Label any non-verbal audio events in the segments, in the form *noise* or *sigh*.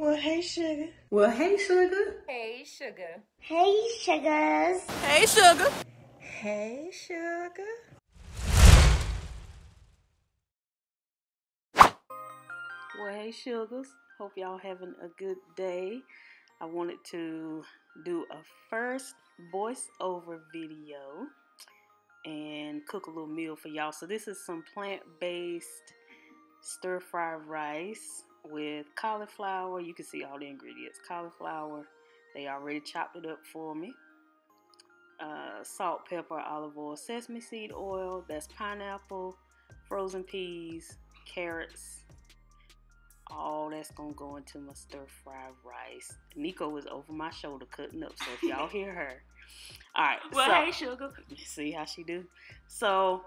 Well, hey, sugar. Well, hey, sugar. Hey, sugar. Hey, sugars. Hey, sugar. Hey, sugar. Well, hey, sugars. Hope y'all having a good day. I wanted to do a first voiceover video and cook a little meal for y'all. So this is some plant-based stir fry rice with cauliflower. You can see all the ingredients. Cauliflower. They already chopped it up for me. Uh, salt, pepper, olive oil, sesame seed oil. That's pineapple, frozen peas, carrots, all that's gonna go into my stir fry rice. Nico was over my shoulder cutting up, so if y'all *laughs* hear her, all right. Well, so, hey, sugar. see how she do. So,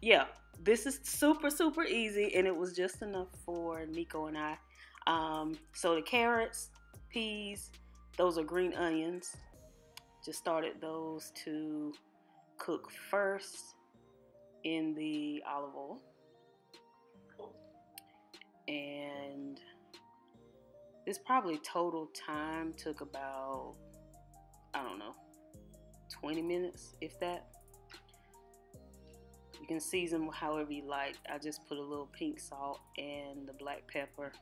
yeah, this is super super easy, and it was just enough for Nico and I. Um, so the carrots, peas, those are green onions. Just started those to cook first in the olive oil and this probably total time took about I don't know 20 minutes if that you can season however you like I just put a little pink salt and the black pepper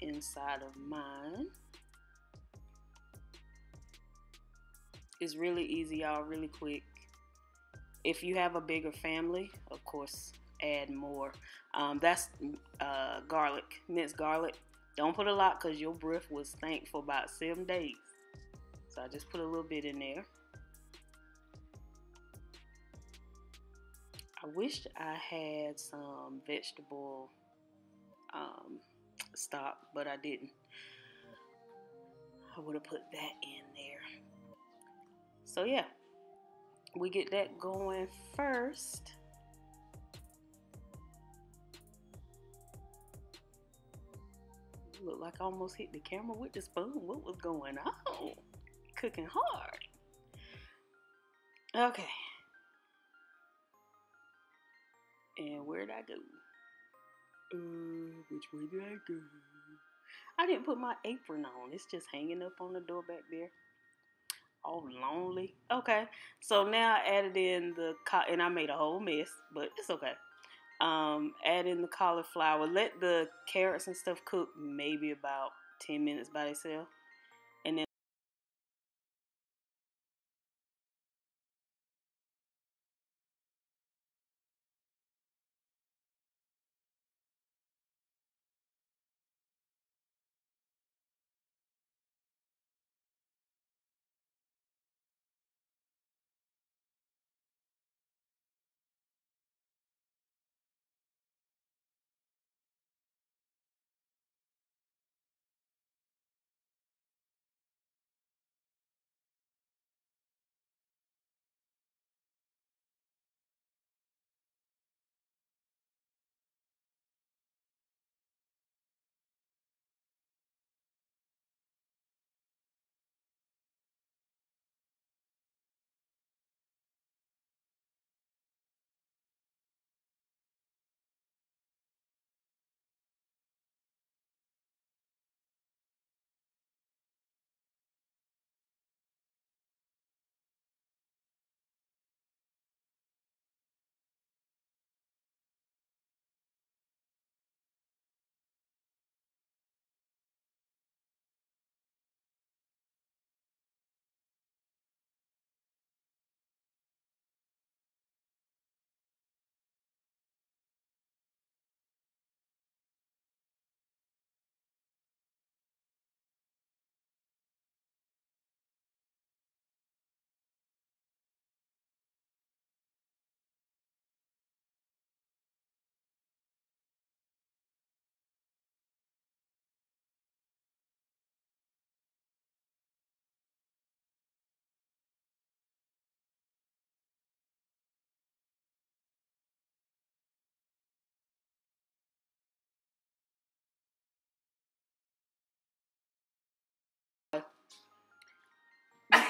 inside of mine it's really easy y'all really quick if you have a bigger family of course add more. Um, that's uh, garlic, minced garlic. Don't put a lot because your breath will stink for about seven days. So I just put a little bit in there. I wish I had some vegetable um, stock, but I didn't. I would have put that in there. So yeah, we get that going first. Look like I almost hit the camera with the spoon. What was going on? Cooking hard. Okay. And where did I go? Uh, which way did I go? I didn't put my apron on. It's just hanging up on the door back there. All lonely. Okay. So now I added in the, and I made a whole mess, but it's okay. Um, add in the cauliflower. Let the carrots and stuff cook maybe about 10 minutes by themselves.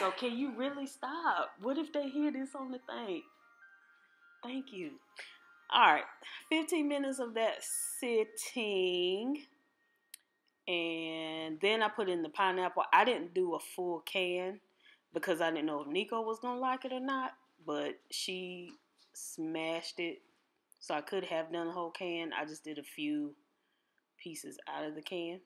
Nico, can you really stop? What if they hear this on the thing? Thank you. All right, 15 minutes of that sitting. And then I put in the pineapple. I didn't do a full can because I didn't know if Nico was gonna like it or not. But she smashed it, so I could have done a whole can. I just did a few pieces out of the can.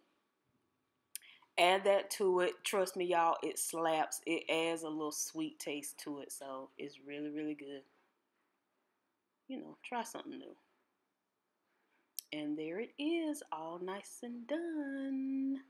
Add that to it. Trust me, y'all, it slaps. It adds a little sweet taste to it, so it's really, really good. You know, try something new. And there it is, all nice and done.